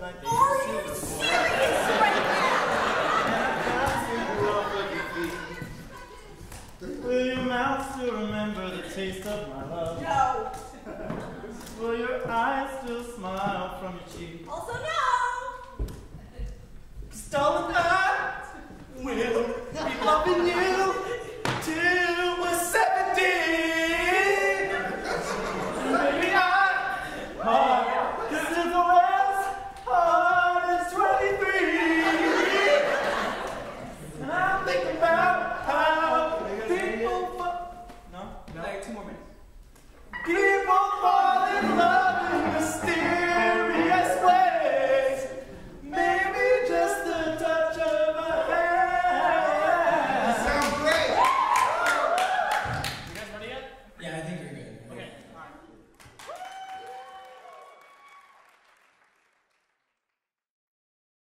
my baby. Are you serious right Will your mouth still remember the taste of my love? now? Will your eyes still smile from your cheek? Also no. two more minutes. Give up.